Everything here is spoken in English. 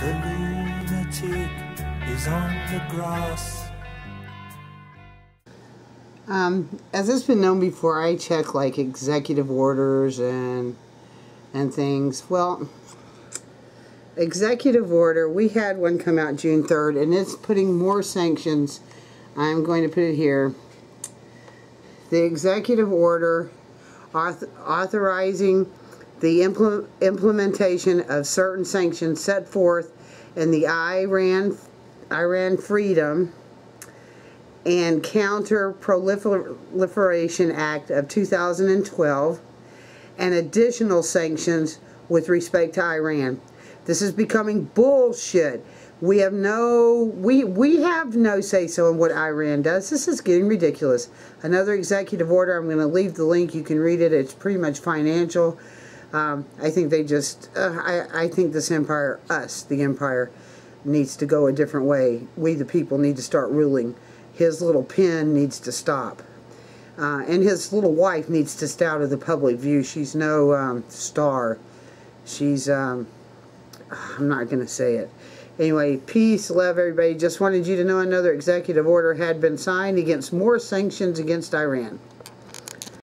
The lunatic is on the grass. Um, as it's been known before, I check like executive orders and and things. Well, executive order, we had one come out June 3rd, and it's putting more sanctions. I'm going to put it here. The executive order auth authorizing the impl implementation of certain sanctions set forth in the Iran Iran Freedom and Counter Proliferation Act of 2012 and additional sanctions with respect to Iran. This is becoming bullshit. We have no we we have no say so in what Iran does. This is getting ridiculous. Another executive order. I'm going to leave the link. You can read it. It's pretty much financial. Um, I think they just. Uh, I I think this empire, us, the empire, needs to go a different way. We the people need to start ruling. His little pen needs to stop. Uh, and his little wife needs to stay out of the public view. She's no um, star. She's, um, I'm not going to say it. Anyway, peace, love, everybody. Just wanted you to know another executive order had been signed against more sanctions against Iran.